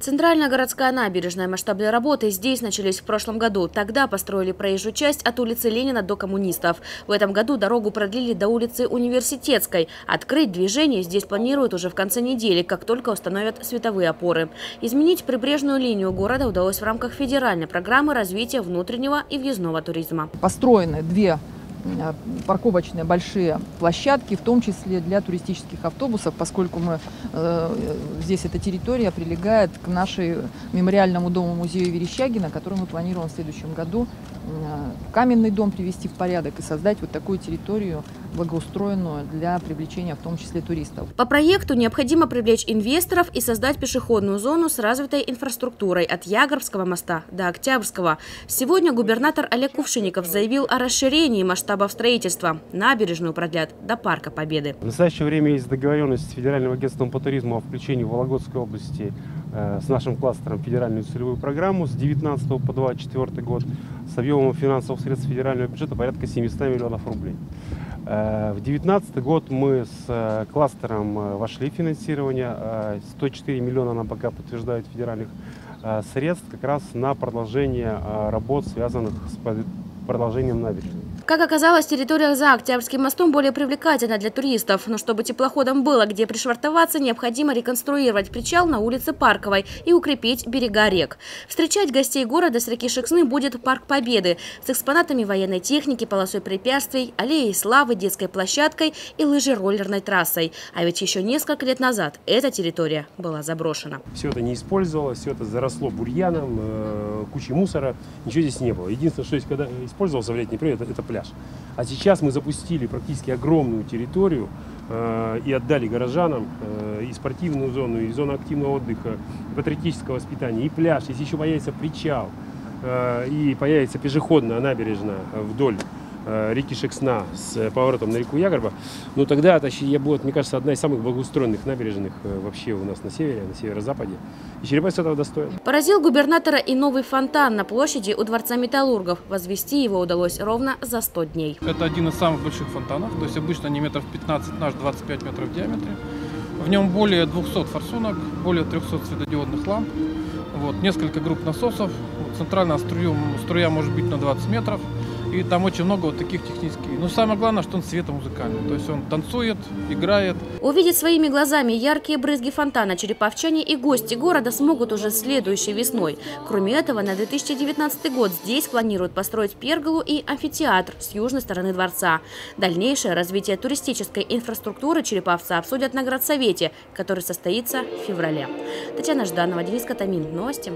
Центральная городская набережная. Масштабные работы здесь начались в прошлом году. Тогда построили проезжую часть от улицы Ленина до коммунистов. В этом году дорогу продлили до улицы Университетской. Открыть движение здесь планируют уже в конце недели, как только установят световые опоры. Изменить прибрежную линию города удалось в рамках федеральной программы развития внутреннего и въездного туризма. Построены две парковочные большие площадки, в том числе для туристических автобусов, поскольку мы, э, здесь эта территория прилегает к нашей мемориальному дому музею Верещагина, который мы планируем в следующем году э, каменный дом привести в порядок и создать вот такую территорию благоустроенную для привлечения в том числе туристов. По проекту необходимо привлечь инвесторов и создать пешеходную зону с развитой инфраструктурой от Ягорского моста до Октябрьского. Сегодня губернатор Олег Кувшинников заявил о расширении масштабов строительства. Набережную продлят до Парка Победы. В настоящее время есть договоренность с Федеральным агентством по туризму о включении Вологодской области э, с нашим кластером федеральную целевую программу с 19 по 24 год с объемом финансовых средств федерального бюджета порядка 700 миллионов рублей. Э, в 2019 год мы с э, кластером вошли в финансирование. 104 миллиона нам пока подтверждают федеральных средств как раз на продолжение работ, связанных с продолжением набережной. Как оказалось, территория за Октябрьским мостом более привлекательна для туристов. Но чтобы теплоходам было где пришвартоваться, необходимо реконструировать причал на улице Парковой и укрепить берега рек. Встречать гостей города с реки Шексны будет Парк Победы с экспонатами военной техники, полосой препятствий, аллеей славы, детской площадкой и лыжероллерной трассой. А ведь еще несколько лет назад эта территория была заброшена. Все это не использовалось, все это заросло бурьяном, э, кучей мусора, ничего здесь не было. Единственное, что есть, когда использовался в летний период, это, это пляж. А сейчас мы запустили практически огромную территорию э, и отдали горожанам э, и спортивную зону, и зону активного отдыха, и патриотического воспитания, и пляж. Если еще появится причал, э, и появится пешеходная набережная вдоль Э, реки Шексна с поворотом на реку Ягорба, ну тогда это будет, мне кажется, одна из самых благоустроенных набережных э, вообще у нас на севере, на северо-западе. И Череповец этого достоин. Поразил губернатора и новый фонтан на площади у Дворца металлургов. Возвести его удалось ровно за 100 дней. Это один из самых больших фонтанов, то есть обычно не метров 15, наш 25 метров в диаметре. В нем более 200 форсунок, более 300 светодиодных ламп, вот, несколько групп насосов. Центральная струя, струя может быть на 20 метров. И там очень много вот таких технических. Но самое главное, что он светомузыкальный. То есть он танцует, играет. Увидеть своими глазами яркие брызги фонтана череповчане и гости города смогут уже следующей весной. Кроме этого, на 2019 год здесь планируют построить перголу и амфитеатр с южной стороны дворца. Дальнейшее развитие туристической инфраструктуры Череповца обсудят на городсовете, который состоится в феврале. Татьяна Жданова, Денис Катамин. Новости.